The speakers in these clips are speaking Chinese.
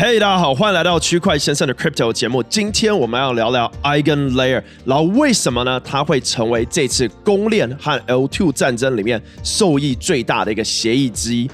嘿，大家好，欢迎来到区块先生的 Crypto 节目。今天我们要聊聊 Eigen Layer，然后为什么呢？它会成为这次公链和 L2 战争里面受益最大的一个协议之一。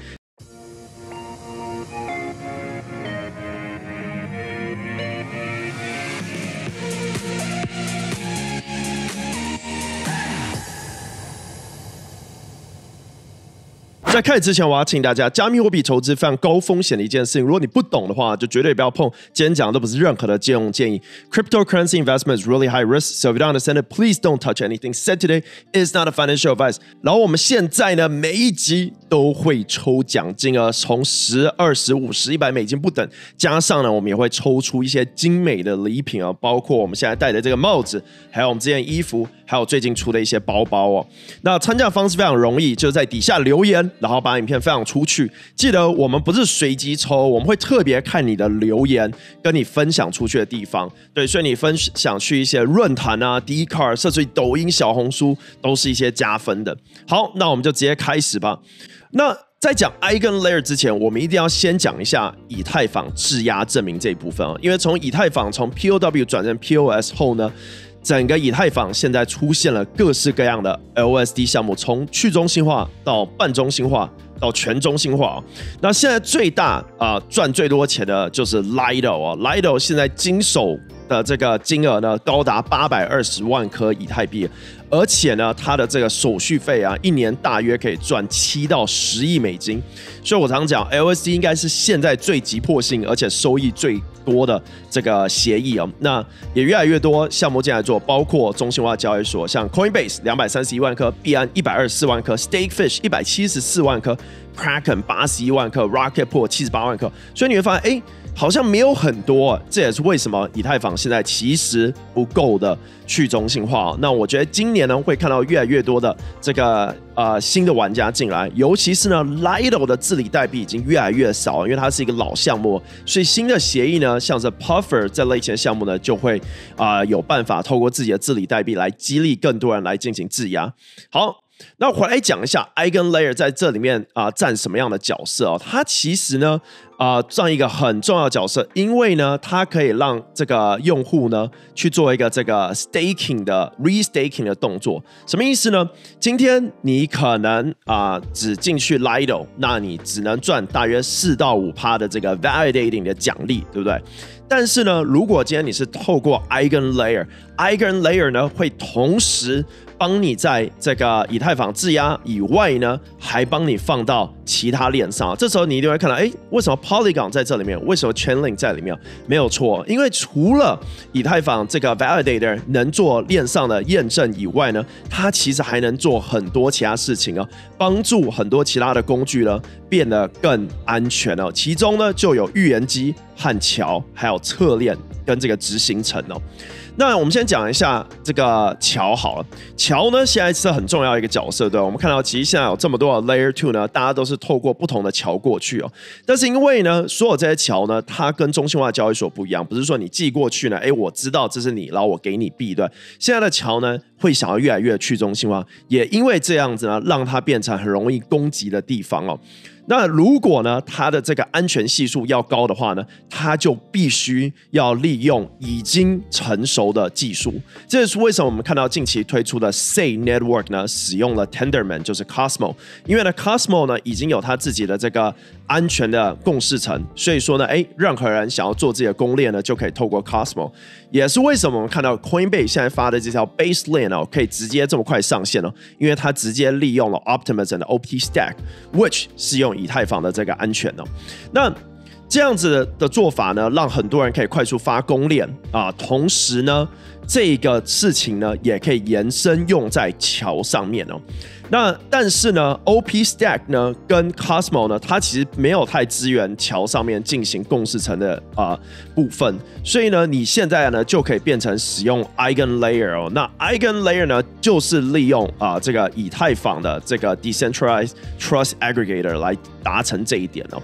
在开始之前，我要请大家，加密货币投资非常高风险的一件事情。如果你不懂的话，就绝对不要碰。今天讲的都不是任何的借用建议。Cryptocurrency investment is really high risk, so if you don't understand it, please don't touch anything said today. is not a financial advice. 然后我们现在呢，每一集都会抽奖金额，从十、二十、五十、一百美金不等，加上呢，我们也会抽出一些精美的礼品啊，包括我们现在戴的这个帽子，还有我们这件衣服，还有最近出的一些包包哦。那参加方式非常容易，就是在底下留言。然后把影片分享出去，记得我们不是随机抽，我们会特别看你的留言，跟你分享出去的地方。对，所以你分享去一些论坛啊、d c a r 甚至于抖音、小红书，都是一些加分的。好，那我们就直接开始吧。那在讲 Eigen Layer 之前，我们一定要先讲一下以太坊质押证明这一部分啊，因为从以太坊从 POW 转成 POS 后呢。整个以太坊现在出现了各式各样的 LSD 项目，从去中心化到半中心化到全中心化。那现在最大啊赚最多钱的就是 Lido 啊，Lido 现在经手的这个金额呢高达八百二十万颗以太币。而且呢，它的这个手续费啊，一年大约可以赚七到十亿美金。所以我常讲，LSD 应该是现在最急迫性，而且收益最多的这个协议啊。那也越来越多项目进来做，包括中心化交易所，像 Coinbase 两百三十一万颗，币安一百二十四万颗，Stakefish 一百七十四万颗，Kraken 八十一万颗，Rocket Pool 七十八万颗。所以你会发现，哎。好像没有很多，这也是为什么以太坊现在其实不够的去中心化。那我觉得今年呢会看到越来越多的这个呃新的玩家进来，尤其是呢 Lido 的治理代币已经越来越少，因为它是一个老项目，所以新的协议呢，像是 Puffer 这类型的项目呢，就会啊有办法透过自己的治理代币来激励更多人来进行质押。好。那回来讲一下，Eigen Layer 在这里面啊占什么样的角色哦？它其实呢啊占一个很重要的角色，因为呢它可以让这个用户呢去做一个这个 staking 的 restaking 的动作。什么意思呢？今天你可能啊只进去 Lido，那你只能赚大约四到五趴的这个 validating 的奖励，对不对？但是呢，如果今天你是透过 Eigen Layer，Eigen Layer 呢会同时帮你在这个以太坊质押以外呢，还帮你放到其他链上。这时候你一定会看到，哎，为什么 Polygon 在这里面？为什么 Chainlink 在里面？没有错，因为除了以太坊这个 Validator 能做链上的验证以外呢，它其实还能做很多其他事情哦，帮助很多其他的工具呢变得更安全哦。其中呢就有预言机和桥，还有侧链跟这个执行层哦。那我们先讲一下这个桥好了，桥呢现在是很重要一个角色，对我们看到其实现在有这么多的 Layer Two 呢，大家都是透过不同的桥过去哦。但是因为呢，所有这些桥呢，它跟中心化交易所不一样，不是说你寄过去呢，哎，我知道这是你，然后我给你币，对。现在的桥呢，会想要越来越去中心化，也因为这样子呢，让它变成很容易攻击的地方哦。那如果呢，它的这个安全系数要高的话呢，它就必须要利用已经成熟的技术。这也是为什么我们看到近期推出的 Say Network 呢，使用了 Tenderman，就是 Cosmo，因为呢，Cosmo 呢已经有它自己的这个安全的共识层，所以说呢，哎，任何人想要做自己的攻略呢，就可以透过 Cosmo。也是为什么我们看到 Coinbase 现在发的这条 Base Lane 哦，可以直接这么快上线哦，因为它直接利用了 Optimism 的 OP Stack，which 是用以太坊的这个安全呢，那这样子的做法呢，让很多人可以快速发公链啊，同时呢，这个事情呢，也可以延伸用在桥上面哦。那但是呢，OP Stack 呢跟 Cosmo 呢，它其实没有太支援桥上面进行共识层的啊部分，所以呢，你现在呢就可以变成使用 Eigen Layer 哦。那 Eigen Layer 呢，就是利用啊这个以太坊的这个 Decentralized Trust Aggregator 来达成这一点哦。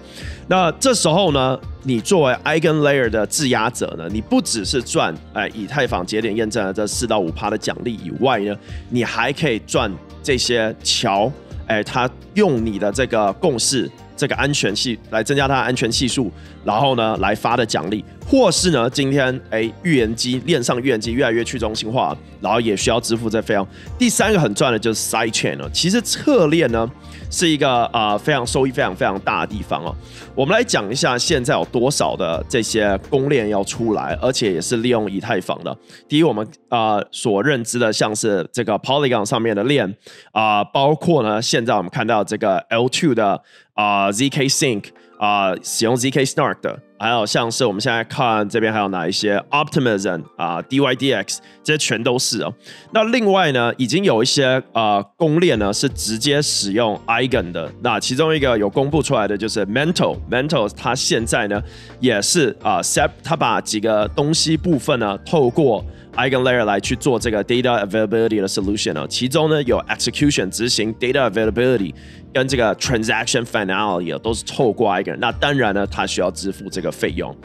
那这时候呢，你作为 Eigen Layer 的质押者呢，你不只是赚哎以太坊节点验证的这四到五趴的奖励以外呢，你还可以赚。这些桥，哎，他用你的这个共识这个安全系来增加它的安全系数，然后呢来发的奖励，或是呢今天哎预言机链上预言机越来越去中心化，然后也需要支付这费用。第三个很赚的就是 side chain 了，其实侧链呢。是一个呃非常收益非常非常大的地方哦。我们来讲一下现在有多少的这些公链要出来，而且也是利用以太坊的。第一，我们呃所认知的像是这个 Polygon 上面的链啊，包括呢现在我们看到这个 L2 的啊 ZK Sync。啊，使用 zk snark 的，还有像是我们现在看这边还有哪一些 optimism 啊，dydx 这些全都是哦。那另外呢，已经有一些呃公链呢是直接使用 eigen 的。那其中一个有公布出来的就是 mental，mental 它现在呢也是啊 set 它把几个东西部分呢透过 eigen layer 来去做这个 data availability 的 solution 哦，其中呢有 execution 执行 data availability。跟这个 transaction finality 都是透过 Igan，，那当然呢，它需要支付这个费用。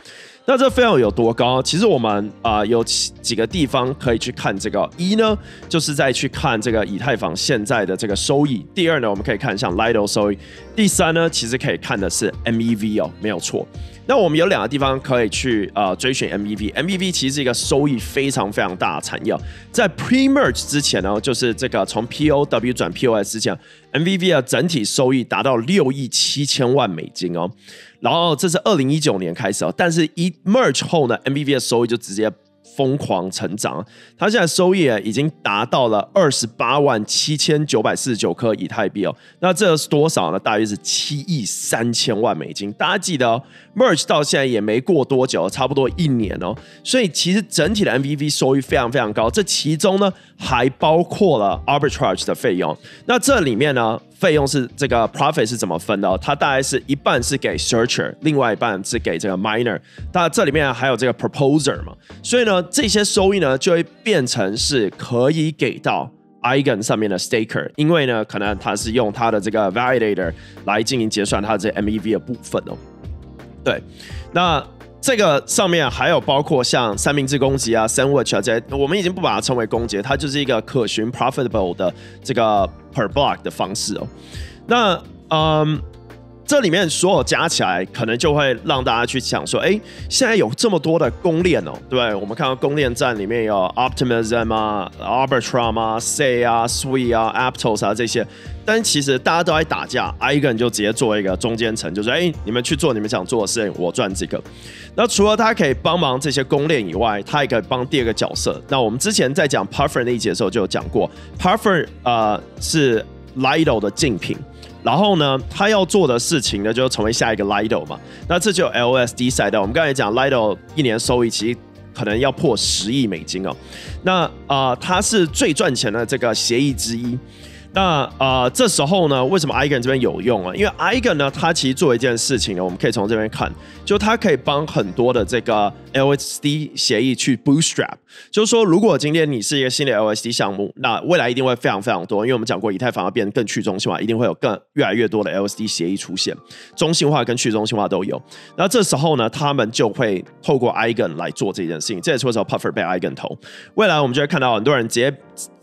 那这费用有多高？其实我们啊有几个地方可以去看这个。一呢，就是在去看这个以太坊现在的这个收益。第二呢，我们可以看像 Lido 收益。第三呢，其实可以看的是 MEV 哦，没有错。那我们有两个地方可以去呃追寻 MEV。MEV 其实是一个收益非常非常大的产业。在 Pre-merge 之前呢，就是这个从 POW 转 POS 之前 M V V 啊整体收益达到六亿七千万美金哦。然后这是二零一九年开始哦，但是一 merge 后呢，M V V 的收益就直接。疯狂成长，它现在收益已经达到了二十八万七千九百四十九颗以太币哦。那这是多少呢？大约是七亿三千万美金。大家记得哦，merge 到现在也没过多久，差不多一年哦。所以其实整体的 MVP 收益非常非常高。这其中呢，还包括了 arbitrage 的费用。那这里面呢？费用是这个 profit 是怎么分的哦？它大概是一半是给 searcher，另外一半是给这个 miner。那这里面还有这个 proposer 嘛，所以呢，这些收益呢就会变成是可以给到 eigen 上面的 staker，因为呢，可能它是用它的这个 validator 来进行结算它的这 MEV 的部分哦。对，那。这个上面还有包括像三明治攻击啊，sandwich 啊这些，我们已经不把它称为攻击，它就是一个可循 profitable 的这个 per block 的方式哦。那嗯。这里面所有加起来，可能就会让大家去想说：哎，现在有这么多的公链哦，对我们看到公链站里面有 Optimism 啊、Arbitrum 啊、Say 啊、Sweet 啊、Aptos 啊这些，但其实大家都在打架，Eigen 就直接做一个中间层，就是哎，你们去做你们想做的事情，我赚这个。那除了他可以帮忙这些公链以外，他也可以帮第二个角色。那我们之前在讲 Puffer 那一节的时候就有讲过，Puffer 呃是 Lido 的竞品。然后呢，他要做的事情呢，就成为下一个 Lido 嘛。那这就 LSD 赛道。我们刚才讲 Lido 一年收益其实可能要破十亿美金哦。那啊，它是最赚钱的这个协议之一。那呃，这时候呢，为什么 Eigen 这边有用啊？因为 Eigen 呢，它其实做一件事情呢，我们可以从这边看，就它可以帮很多的这个 LSD 协议去 bootstrap。就是说，如果今天你是一个新的 LSD 项目，那未来一定会非常非常多，因为我们讲过，以太坊要变得更去中心化，一定会有更越来越多的 LSD 协议出现，中心化跟去中心化都有。那这时候呢，他们就会透过 Eigen 来做这件事情。这也是为什么 Puffer 被 Eigen 投。未来我们就会看到很多人直接。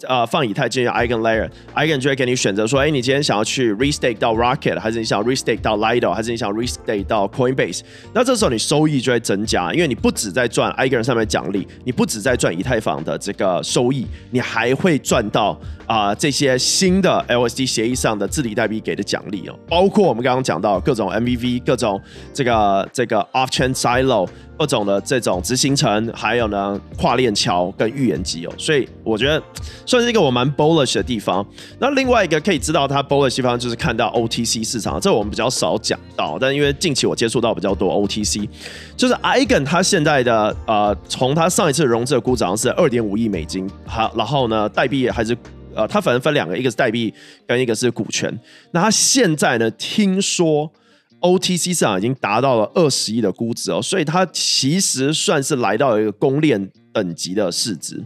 呃，放以太进入 Eigen Layer，Eigen 就会给你选择说，哎，你今天想要去 Restake 到 Rocket，还是你想 Restake 到 Lido，还是你想 Restake 到 Coinbase？那这时候你收益就会增加，因为你不止在赚 Eigen 上面奖励，你不止在赚以太坊的这个收益，你还会赚到啊这些新的 LSD 协议上的治理代币给的奖励哦，包括我们刚刚讲到各种 MVV，各种这个这个 Off-chain Silo。各种的这种执行层，还有呢跨链桥跟预言机哦，所以我觉得算是一个我蛮 bullish 的地方。那另外一个可以知道它 bullish 地方，就是看到 OTC 市场，这我们比较少讲到，但因为近期我接触到比较多 OTC，就是 Eigen 它现在的呃，从它上一次融资的估值好像是二点五亿美金，好，然后呢代币还是呃，它反正分两个，一个是代币跟一个是股权。那它现在呢，听说。OTC 市场已经达到了二十亿的估值哦，所以它其实算是来到了一个公链等级的市值。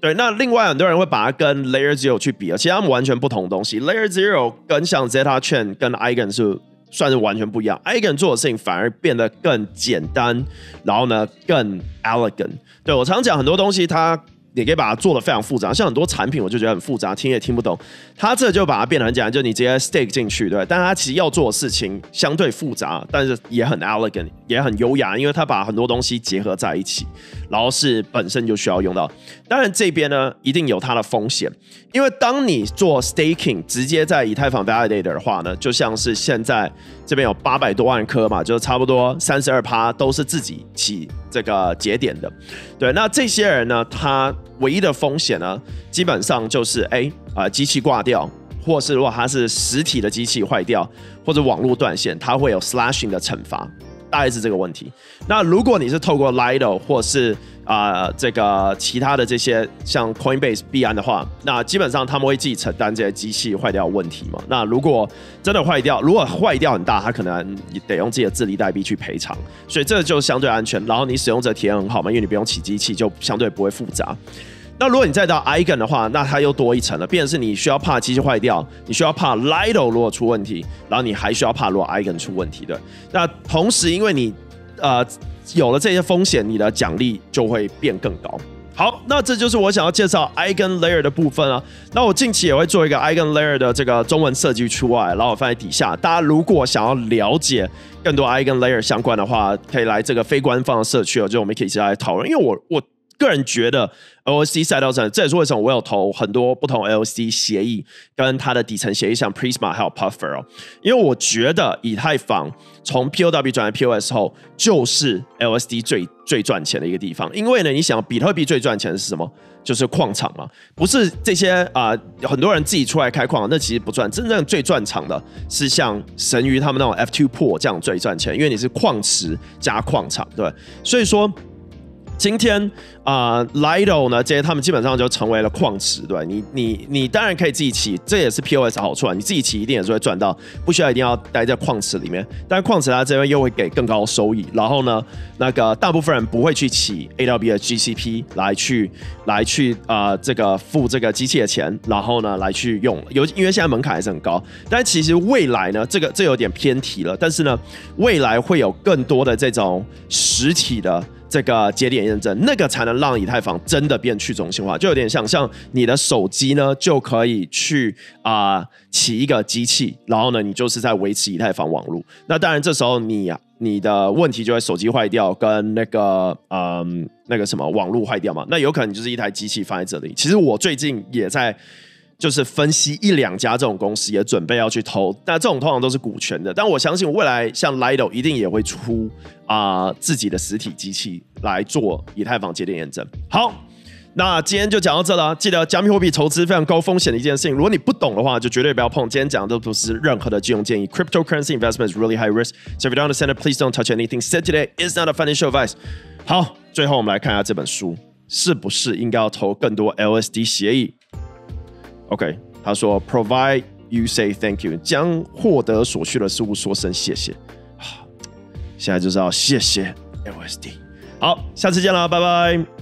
对，那另外很多人会把它跟 Layer Zero 去比啊，其实它们完全不同东西。Layer Zero 跟像 Zeta Chain 跟 Eigen 是算是完全不一样，Eigen 做的事情反而变得更简单，然后呢更 elegant。对我常讲很多东西它。你可以把它做的非常复杂。像很多产品，我就觉得很复杂，听也听不懂。它这就把它变得很简单，就你直接 stake 进去，对。但它其实要做的事情相对复杂，但是也很 elegant，也很优雅，因为它把很多东西结合在一起，然后是本身就需要用到。当然这边呢，一定有它的风险，因为当你做 staking 直接在以太坊 validator 的话呢，就像是现在这边有八百多万颗嘛，就差不多三十二趴都是自己起这个节点的。对，那这些人呢，他唯一的风险呢，基本上就是哎啊机器挂掉，或是如果它是实体的机器坏掉，或者网络断线，它会有 slashing 的惩罚，大概是这个问题。那如果你是透过 Lido 或是啊，这个其他的这些像 Coinbase 币安的话，那基本上他们会自己承担这些机器坏掉问题嘛？那如果真的坏掉，如果坏掉很大，他可能得用自己的智力代币去赔偿，所以这就相对安全。然后你使用者体验很好嘛，因为你不用起机器，就相对不会复杂。那如果你再到 Eigen 的话，那它又多一层了，变成是你需要怕机器坏掉，你需要怕 Lido 如果出问题，然后你还需要怕如果 Eigen 出问题的。那同时，因为你呃。有了这些风险，你的奖励就会变更高。好，那这就是我想要介绍 Eigen Layer 的部分啊。那我近期也会做一个 Eigen Layer 的这个中文设计出来，然后我放在底下。大家如果想要了解更多 Eigen Layer 相关的话，可以来这个非官方的社区哦，就我们可以一起来讨论。因为我我。个人觉得 LSD 赛道上，这也是为什么我有投很多不同 LSD 协议跟它的底层协议，像 Prisma 还有 Puffer 哦。因为我觉得以太坊从 POW 转为 POS 后，就是 LSD 最最赚钱的一个地方。因为呢，你想比特币最赚钱的是什么？就是矿场嘛，不是这些啊，很多人自己出来开矿，那其实不赚。真正最赚场的是像神鱼他们那种 F2 破这样最赚钱，因为你是矿池加矿场，对。所以说。今天啊，Lido 呢，这些他们基本上就成为了矿池，对你，你，你当然可以自己骑，这也是 POS 好处啊。你自己骑一定也是会赚到，不需要一定要待在矿池里面。但矿池它这边又会给更高收益。然后呢，那个大部分人不会去骑 AW 的 GCP 来去来去啊，这个付这个机器的钱，然后呢来去用，有因为现在门槛还是很高。但其实未来呢，这个这有点偏题了。但是呢，未来会有更多的这种实体的。这个节点验证，那个才能让以太坊真的变去中心化，就有点像像你的手机呢，就可以去啊起一个机器，然后呢，你就是在维持以太坊网络。那当然，这时候你呀，你的问题就会手机坏掉，跟那个嗯那个什么网络坏掉嘛，那有可能就是一台机器放在这里。其实我最近也在。就是分析一两家这种公司也准备要去投，但这种通常都是股权的。但我相信未来像 Lido 一定也会出啊自己的实体机器来做以太坊节点验证。好，那今天就讲到这了。记得加密货币投资非常高风险的一件事情，如果你不懂的话，就绝对不要碰。今天讲的都不是任何的金融建议。Cryptocurrency investments really high risk, so if you don't understand please don't touch anything said today. is not a financial advice. 好，最后我们来看一下这本书是不是应该要投更多 LSD 协议。OK，他说，Provide you say thank you，将获得所需的事物说声谢谢。现在就是要谢谢 LSD。好，下次见了，拜拜。